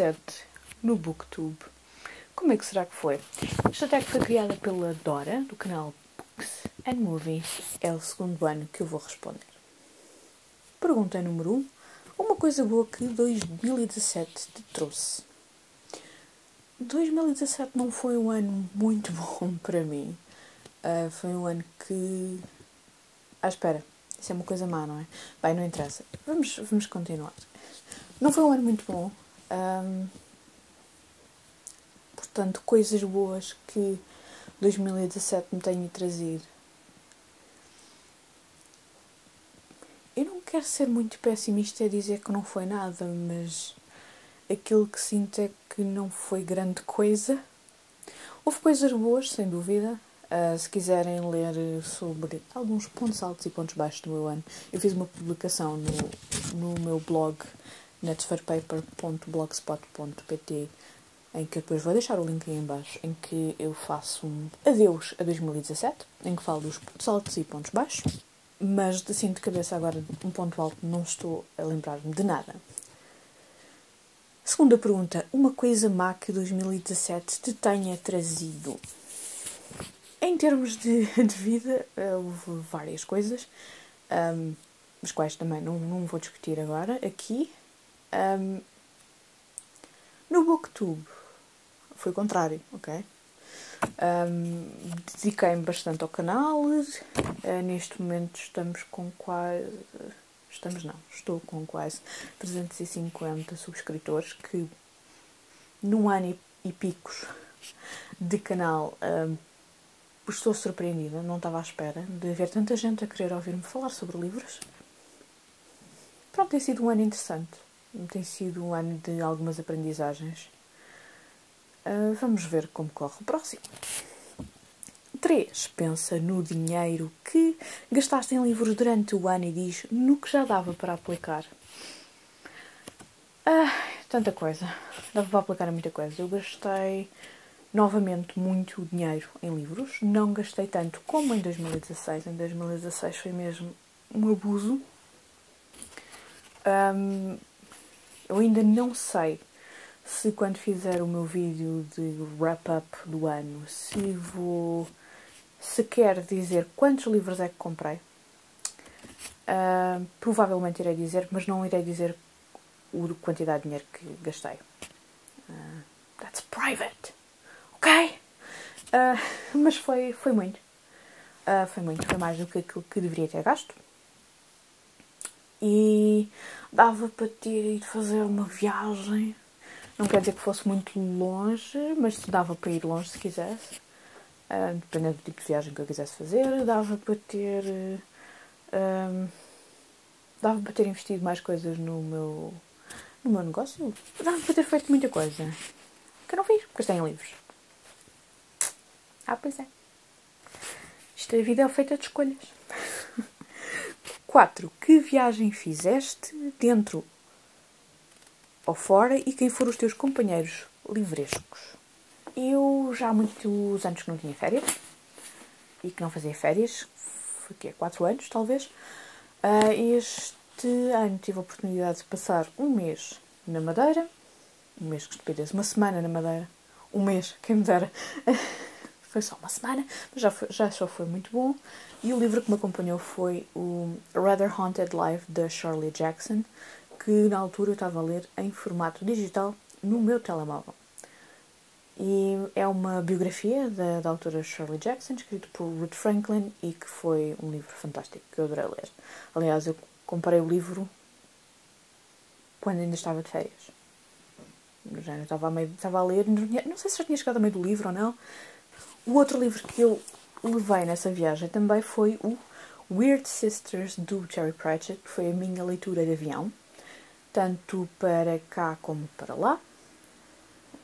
2017 no Booktube. Como é que será que foi? Esta tag foi criada pela Dora, do canal Books and Movies. É o segundo ano que eu vou responder. Pergunta número 1. Um, uma coisa boa que 2017 te trouxe. 2017 não foi um ano muito bom para mim. Uh, foi um ano que. Ah, espera. Isso é uma coisa má, não é? Bem, não interessa. Vamos, vamos continuar. Não foi um ano muito bom. Um, portanto, coisas boas que 2017 me tenha trazido. Eu não quero ser muito pessimista e dizer que não foi nada, mas aquilo que sinto é que não foi grande coisa. Houve coisas boas, sem dúvida. Uh, se quiserem ler sobre alguns pontos altos e pontos baixos do meu ano, eu fiz uma publicação no, no meu blog netsferpaper.blogspot.pt em que eu depois vou deixar o link aí em baixo, em que eu faço um adeus a 2017, em que falo dos pontos altos e pontos baixos, mas assim de cabeça agora, um ponto alto, não estou a lembrar-me de nada. Segunda pergunta, uma coisa má que 2017 te tenha trazido? Em termos de, de vida, eh, houve várias coisas, um, as quais também não, não vou discutir agora aqui. Um, no Booktube foi o contrário, ok? Um, Dediquei-me bastante ao canal. Uh, neste momento estamos com quase. Estamos não, estou com quase 350 subscritores que num ano e picos de canal um, estou surpreendida, não estava à espera de ver tanta gente a querer ouvir-me falar sobre livros. Pronto, tem sido um ano interessante. Tem sido um ano de algumas aprendizagens. Uh, vamos ver como corre o próximo. 3. Pensa no dinheiro que gastaste em livros durante o ano e diz no que já dava para aplicar. Ah, tanta coisa. Dava para aplicar muita coisa. Eu gastei novamente muito dinheiro em livros. Não gastei tanto como em 2016. Em 2016 foi mesmo um abuso. Um, eu ainda não sei se quando fizer o meu vídeo de wrap-up do ano, se vou sequer dizer quantos livros é que comprei. Uh, provavelmente irei dizer, mas não irei dizer a quantidade de dinheiro que gastei. Uh, that's private, ok? Uh, mas foi, foi muito. foi muito, foi mais do que aquilo que deveria ter gasto. E dava para ter ido fazer uma viagem. Não quer dizer que fosse muito longe, mas dava para ir longe se quisesse. Uh, dependendo do tipo de viagem que eu quisesse fazer, dava para ter. Uh, dava para ter investido mais coisas no meu, no meu negócio. Dava para ter feito muita coisa. Que eu não fiz, porque em livros. Ah, pois é. Isto a vida é feita de escolhas. 4. Que viagem fizeste dentro ou fora e quem foram os teus companheiros livrescos? Eu já há muitos anos que não tinha férias e que não fazia férias, foi que 4 anos talvez. Uh, este ano tive a oportunidade de passar um mês na Madeira, um mês que estupidez, uma semana na Madeira, um mês, quem me dera. Foi só uma semana, mas já, foi, já só foi muito bom. E o livro que me acompanhou foi o Rather Haunted Life da Shirley Jackson, que na altura eu estava a ler em formato digital no meu telemóvel. E é uma biografia da, da autora Shirley Jackson, escrito por Ruth Franklin, e que foi um livro fantástico que eu adorei ler. Aliás, eu comprei o livro quando ainda estava de férias. Já estava a, meio, estava a ler, não sei se já tinha chegado a meio do livro ou não. O outro livro que eu levei nessa viagem também foi o Weird Sisters do Terry Pratchett, que foi a minha leitura de avião, tanto para cá como para lá.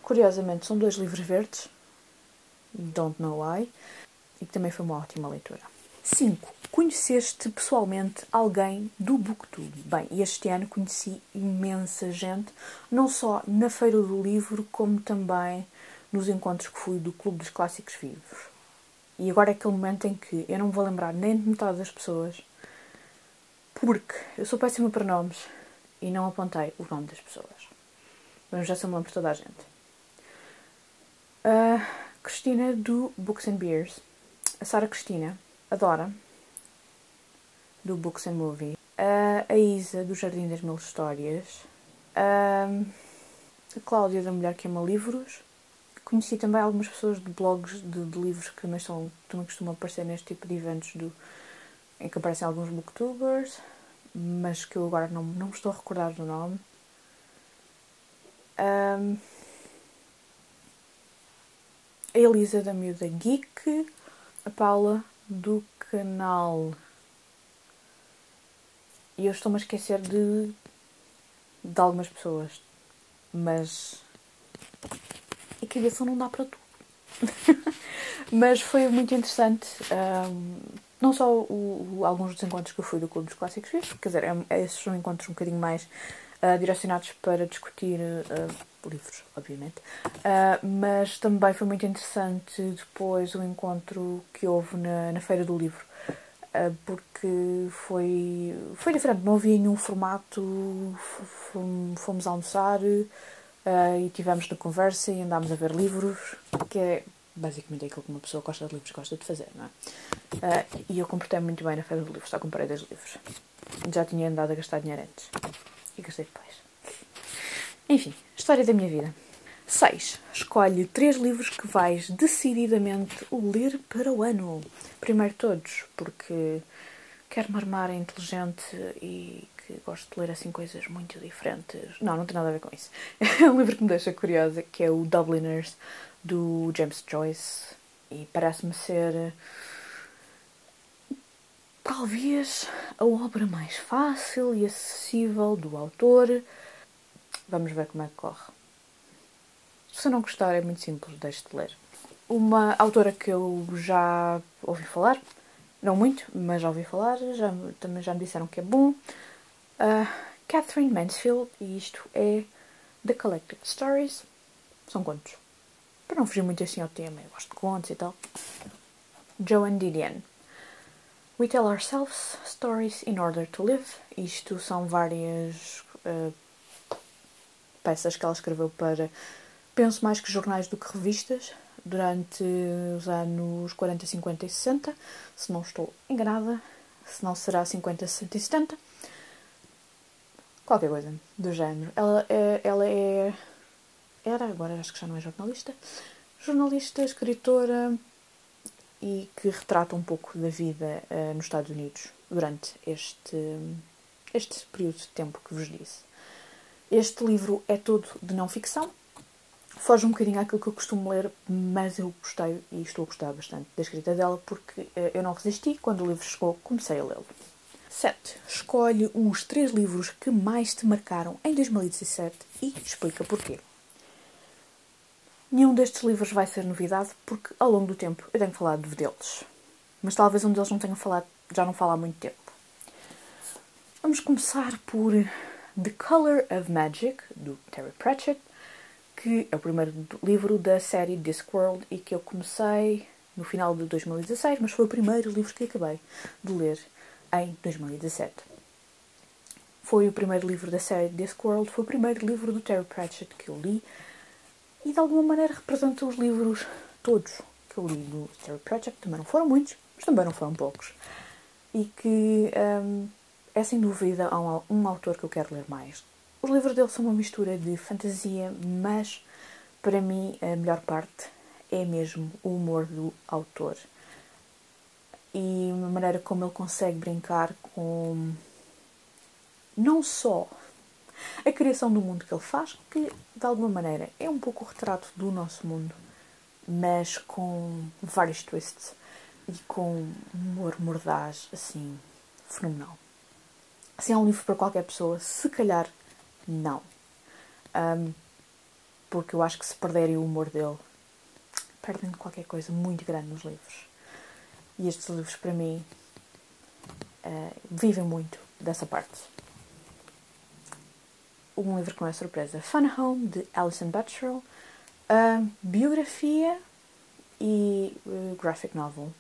Curiosamente, são dois livros verdes, Don't Know Why, e que também foi uma ótima leitura. 5. Conheceste pessoalmente alguém do Booktube? Bem, este ano conheci imensa gente, não só na Feira do Livro, como também nos encontros que fui do Clube dos Clássicos Vivos. E agora é aquele momento em que eu não vou lembrar nem de metade das pessoas, porque eu sou péssima para nomes e não apontei o nome das pessoas. Vamos já se me lembro toda a gente. A Cristina do Books and Beers. A Sara Cristina adora do Books and Movie. A Isa do Jardim das Mil Histórias. A Cláudia da Mulher que Ama Livros. Conheci também algumas pessoas de blogs de, de livros que também, são, também costumam aparecer neste tipo de eventos do, em que aparecem alguns booktubers, mas que eu agora não, não me estou a recordar do nome. Um, a Elisa da Miúda Geek, a Paula do canal. E eu estou-me a esquecer de, de algumas pessoas, mas a cabeça não dá para tudo. mas foi muito interessante. Um, não só o, o, alguns dos encontros que eu fui do Clube dos Clássicos Vivos, quer dizer, é, esses são encontros um bocadinho mais uh, direcionados para discutir uh, livros, obviamente, uh, mas também foi muito interessante depois o encontro que houve na, na Feira do Livro, porque foi, foi diferente, não havia nenhum formato, fomos almoçar e tivemos na conversa e andámos a ver livros, que é basicamente aquilo que uma pessoa gosta de livros gosta de fazer, não é? Uh, e eu comportei muito bem na feira de livros, só comprei dois livros. Já tinha andado a gastar dinheiro antes. E gastei depois. Enfim, história da minha vida. 6. Escolhe três livros que vais decididamente ler para o ano. Primeiro todos, porque quero me armar inteligente e gosto de ler assim coisas muito diferentes. Não, não tem nada a ver com isso. É um livro que me deixa curiosa, que é o Dubliners, do James Joyce. E parece-me ser talvez a obra mais fácil e acessível do autor. Vamos ver como é que corre. Se não gostar, é muito simples, deixe de ler. Uma autora que eu já ouvi falar, não muito, mas já ouvi falar, já, também já me disseram que é bom. Uh, Catherine Mansfield, e isto é The Collected Stories. São contos. Para não fugir muito assim ao tema, eu gosto de contos e tal. Joan Didion. We tell ourselves stories in order to live. Isto são várias uh, peças que ela escreveu para, penso mais que jornais do que revistas, durante os anos 40, 50 e 60, se não estou enganada, se não será 50, 60 e 70 qualquer coisa do género. Ela é, ela é era, agora acho que já não é jornalista, jornalista, escritora e que retrata um pouco da vida uh, nos Estados Unidos durante este, este período de tempo que vos disse. Este livro é todo de não ficção, foge um bocadinho àquilo que eu costumo ler, mas eu gostei e estou a gostar bastante da escrita dela porque uh, eu não resisti. Quando o livro chegou, comecei a lê-lo. 7. Escolhe os três livros que mais te marcaram em 2017 e explica porquê. Nenhum destes livros vai ser novidade porque ao longo do tempo eu tenho falado deles. Mas talvez um deles não tenha falado, já não falo há muito tempo. Vamos começar por The Color of Magic, do Terry Pratchett, que é o primeiro livro da série Discworld e que eu comecei no final de 2016, mas foi o primeiro livro que acabei de ler em 2017. Foi o primeiro livro da série Discworld, foi o primeiro livro do Terry Pratchett que eu li e de alguma maneira representa os livros todos que eu li do Terry Pratchett. Também não foram muitos, mas também não foram poucos. E que um, é sem dúvida um, um autor que eu quero ler mais. Os livros dele são uma mistura de fantasia, mas para mim a melhor parte é mesmo o humor do autor e a maneira como ele consegue brincar com não só a criação do mundo que ele faz, que de alguma maneira é um pouco o retrato do nosso mundo, mas com vários twists e com um humor mordaz assim fenomenal. Se é um livro para qualquer pessoa, se calhar não. Um, porque eu acho que se perderem o humor dele, perdem qualquer coisa muito grande nos livros. E estes livros, para mim, uh, vivem muito dessa parte. Um livro que não é surpresa: Fun Home, de Alison Butchell, uh, biografia e uh, graphic novel.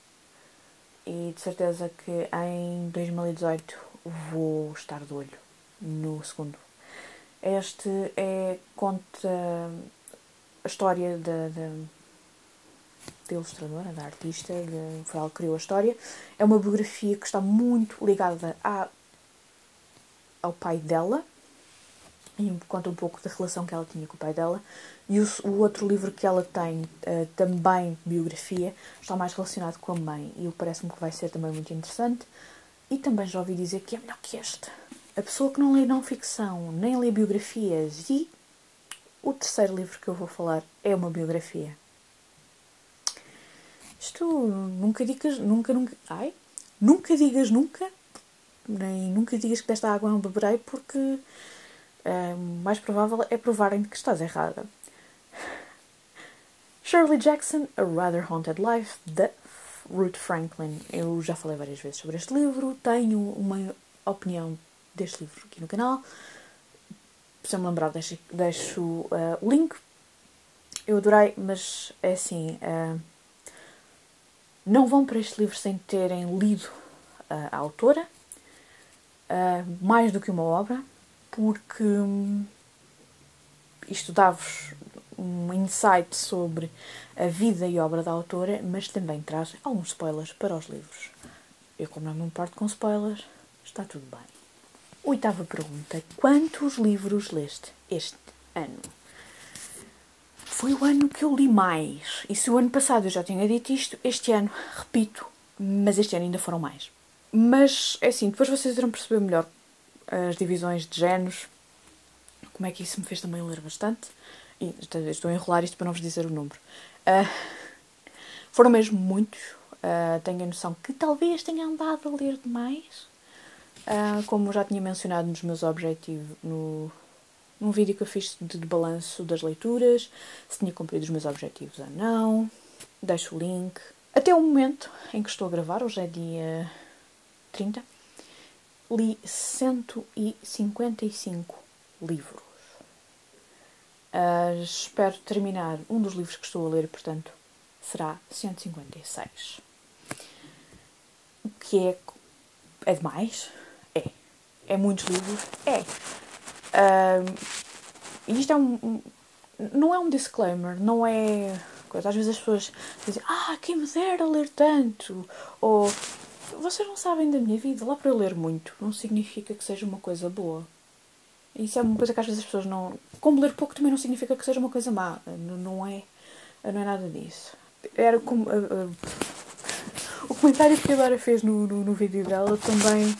E de certeza que em 2018 vou estar de olho no segundo. Este é, conta a história da, da, ilustradora, da artista, de, foi ela que criou a história. É uma biografia que está muito ligada à, ao pai dela, e conta um pouco da relação que ela tinha com o pai dela. E o, o outro livro que ela tem, uh, também biografia, está mais relacionado com a mãe e parece-me que vai ser também muito interessante. E também já ouvi dizer que é melhor que este. A pessoa que não lê não ficção, nem lê biografias e o terceiro livro que eu vou falar é uma biografia. Isto nunca digas, nunca, nunca, ai, nunca digas nunca, nem nunca digas que desta água não beberei porque o mais provável é provarem que estás errada. Shirley Jackson, A Rather Haunted Life, de Ruth Franklin. Eu já falei várias vezes sobre este livro, tenho uma opinião deste livro aqui no canal. Se eu me lembrar, deixo, deixo uh, o link. Eu adorei, mas é assim. Uh, não vão para este livro sem terem lido uh, a autora, mais do que uma obra porque hum, isto dá-vos um insight sobre a vida e obra da autora, mas também traz alguns spoilers para os livros. Eu, como não me importo com spoilers, está tudo bem. Oitava pergunta: Quantos livros leste este ano? Foi o ano que eu li mais. E se o ano passado eu já tinha dito isto, este ano, repito, mas este ano ainda foram mais. Mas é assim, depois vocês irão perceber melhor as divisões de géneros, como é que isso me fez também ler bastante. E estou a enrolar isto para não vos dizer o número. Uh, foram mesmo muitos. Uh, tenho a noção que talvez tenha andado a ler demais. Uh, como já tinha mencionado nos meus objetivos, no, num vídeo que eu fiz de, de balanço das leituras, se tinha cumprido os meus objetivos ou não. Deixo o link. Até o momento em que estou a gravar, hoje é dia 30, li 155 livros. Uh, espero terminar um dos livros que estou a ler, portanto, será 156. O que é. É demais? É. É muitos livros? É. Uh, isto é um, um. Não é um disclaimer, não é. Coisa. Às vezes as pessoas dizem, ah, quem me dera ler tanto, ou vocês não sabem da minha vida. Lá para eu ler muito não significa que seja uma coisa boa. Isso é uma coisa que às vezes as pessoas não. Como ler pouco também não significa que seja uma coisa má. Não é, não é nada disso. Era como. Uh, uh, o comentário que a Dora fez no, no, no, vídeo dela também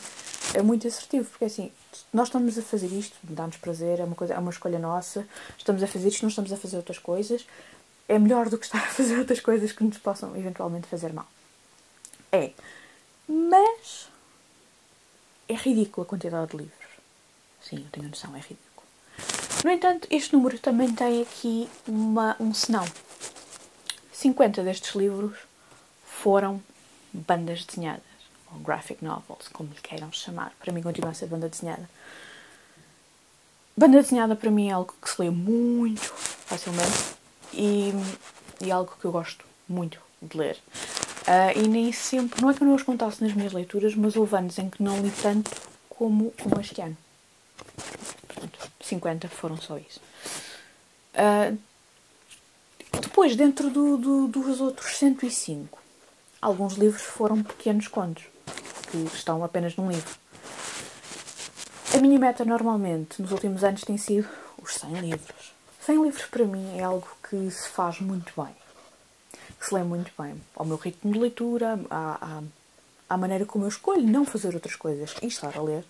é muito assertivo, porque assim, nós estamos a fazer isto, dá-nos prazer, é uma, coisa, é uma escolha nossa, estamos a fazer isto, não estamos a fazer outras coisas. É melhor do que estar a fazer outras coisas que nos possam eventualmente fazer mal. É. Mas é ridículo a quantidade de livros. Sim, eu tenho noção, é ridículo. No entanto, este número também tem aqui uma, um senão. 50 destes livros foram bandas desenhadas, ou graphic novels, como lhe queiram chamar. Para mim continua a ser banda desenhada. Banda desenhada para mim é algo que se lê muito facilmente e, e algo que eu gosto muito de ler. Uh, e nem sempre, não é que eu não os contasse nas minhas leituras, mas houve anos em que não li tanto como, como este ano. Portanto, 50 foram só isso. Uh, depois, dentro do, do, dos outros 105, alguns livros foram pequenos contos, que estão apenas num livro. A minha meta normalmente nos últimos anos tem sido os 100 livros. 100 livros para mim é algo que se faz muito bem que se lê muito bem. Ao meu ritmo de leitura, à, à, à maneira como eu escolho não fazer outras coisas e estar a ler.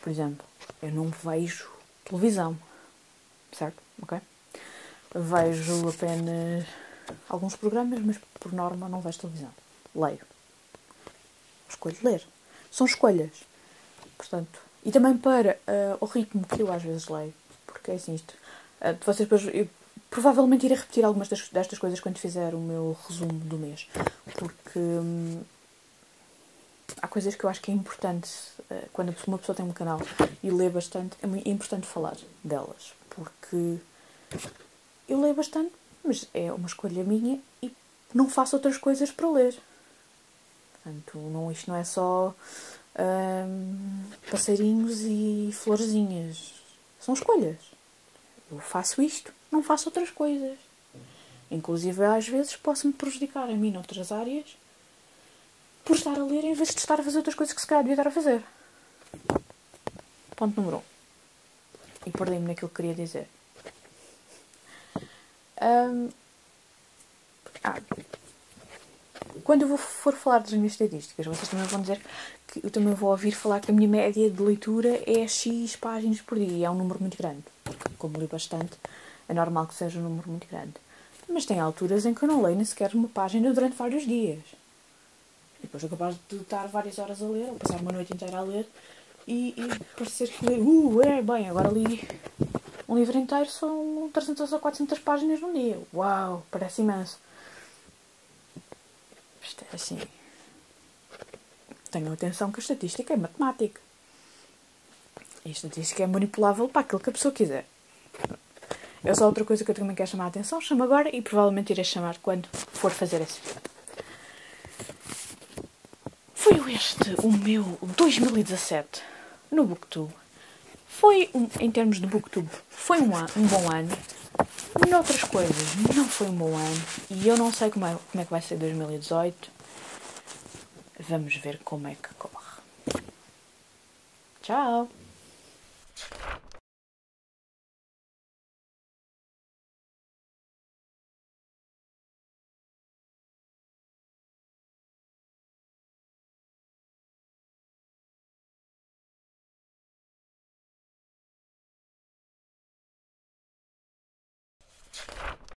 Por exemplo, eu não vejo televisão, certo? Ok? Vejo apenas alguns programas, mas por norma não vejo televisão. Leio. Escolho ler. São escolhas. Portanto, e também para uh, o ritmo que eu às vezes leio. Porque é assim isto. Uh, vocês depois, eu Provavelmente irei repetir algumas destas coisas quando fizer o meu resumo do mês, porque hum, há coisas que eu acho que é importante uh, quando uma pessoa tem um canal e lê bastante, é, é importante falar delas, porque eu leio bastante, mas é uma escolha minha e não faço outras coisas para ler. Portanto, não, isto não é só hum, passarinhos e florzinhas São escolhas. Eu faço isto, não faço outras coisas. Inclusive, às vezes, posso-me prejudicar a mim noutras áreas por estar a ler em vez de estar a fazer outras coisas que se calhar devia estar a fazer. Ponto número 1. Um. E perdi-me naquilo que queria dizer. Um, ah, quando eu for falar das minhas estatísticas, vocês também vão dizer que eu também vou ouvir falar que a minha média de leitura é X páginas por dia. E é um número muito grande. Como li bastante, é normal que seja um número muito grande. Mas tem alturas em que eu não leio nem sequer uma página durante vários dias. E depois sou capaz de estar várias horas a ler, ou passar uma noite inteira a ler, e, e parecer que leio, uh, é, bem, agora li um livro inteiro, são 300 ou 400 páginas num dia. Uau, parece imenso. Isto é assim. Tenham atenção que a estatística é matemática. E a estatística é manipulável para aquilo que a pessoa quiser. É só outra coisa que eu também quero chamar a atenção. Chamo agora e provavelmente irei chamar quando for fazer vídeo. Foi este o meu 2017 no Booktube. Foi, um, em termos de Booktube, foi um, um bom ano. Noutras coisas, não foi um bom ano. E eu não sei como é, como é que vai ser 2018. Vamos ver como é que corre. Tchau!